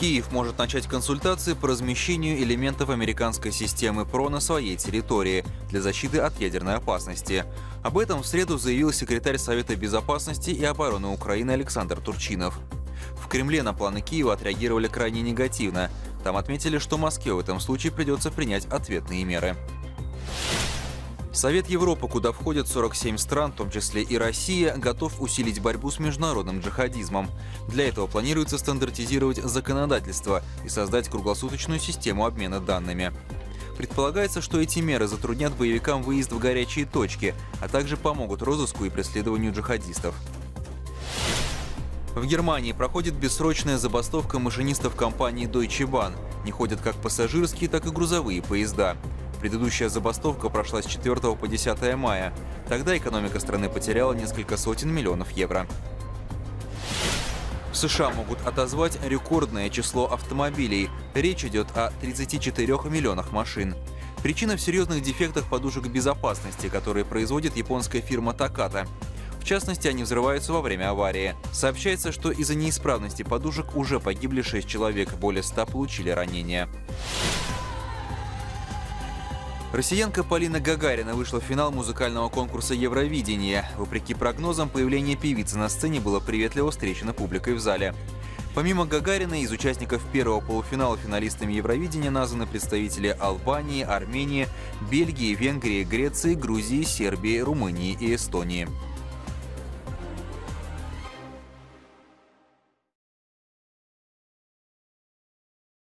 Киев может начать консультации по размещению элементов американской системы ПРО на своей территории для защиты от ядерной опасности. Об этом в среду заявил секретарь Совета безопасности и обороны Украины Александр Турчинов. В Кремле на планы Киева отреагировали крайне негативно. Там отметили, что Москве в этом случае придется принять ответные меры. Совет Европы, куда входят 47 стран, в том числе и Россия, готов усилить борьбу с международным джихадизмом. Для этого планируется стандартизировать законодательство и создать круглосуточную систему обмена данными. Предполагается, что эти меры затруднят боевикам выезд в горячие точки, а также помогут розыску и преследованию джихадистов. В Германии проходит бессрочная забастовка машинистов компании Deutsche Bahn. Не ходят как пассажирские, так и грузовые поезда. Предыдущая забастовка прошла с 4 по 10 мая. Тогда экономика страны потеряла несколько сотен миллионов евро. В США могут отозвать рекордное число автомобилей. Речь идет о 34 миллионах машин. Причина в серьезных дефектах подушек безопасности, которые производит японская фирма Takata. В частности, они взрываются во время аварии. Сообщается, что из-за неисправности подушек уже погибли 6 человек, более 100 получили ранения. Россиянка Полина Гагарина вышла в финал музыкального конкурса Евровидения. Вопреки прогнозам, появление певицы на сцене было приветливо встречено публикой в зале. Помимо Гагарина, из участников первого полуфинала финалистами Евровидения названы представители Албании, Армении, Бельгии, Венгрии, Греции, Грузии, Сербии, Румынии и Эстонии.